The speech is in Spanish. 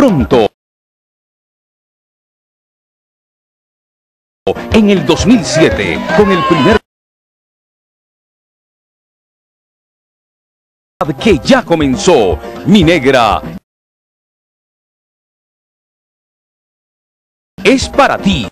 pronto. En el 2007, con el primer que ya comenzó, mi negra es para ti.